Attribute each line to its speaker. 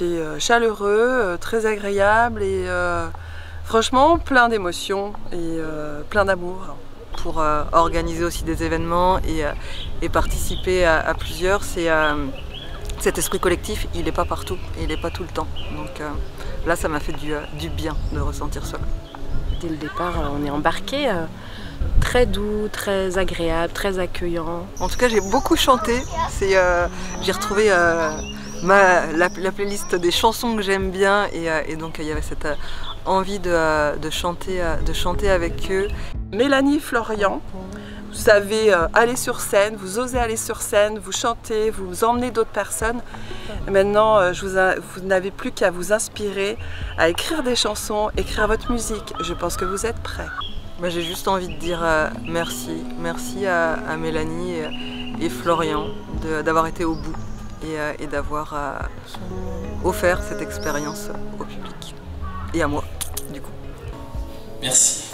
Speaker 1: C'était chaleureux, très agréable et franchement plein d'émotions et plein d'amour
Speaker 2: pour organiser aussi des événements et, participer à, plusieurs. C'est cet esprit collectif, il n'est pas partout, il n'est pas tout le temps. Donc là, ça m'a fait du, du bien de ressentir ça.
Speaker 3: Dès le départ, on est embarqué très doux, très agréable, très accueillant.
Speaker 2: En tout cas, j'ai beaucoup chanté. Euh, j'ai retrouvé euh, ma, la, playlist des chansons que j'aime bien et, euh, donc il y avait cette envie de, de, chanter, de chanter avec eux.
Speaker 1: Mélanie Florian, vous savez aller sur scène, vous osez aller sur scène, vous chantez, vous emmenez d'autres personnes. Et maintenant, je vous, vous n'avez plus qu'à vous inspirer, à écrire des chansons, écrire votre musique. Je pense que vous êtes prêts.
Speaker 2: Bah, j'ai juste envie de dire euh, merci. Merci à, Mélanie et, Florian d'avoir été au bout et, euh, d'avoir euh, offert cette expérience au public. Et à moi, du coup.
Speaker 4: Merci.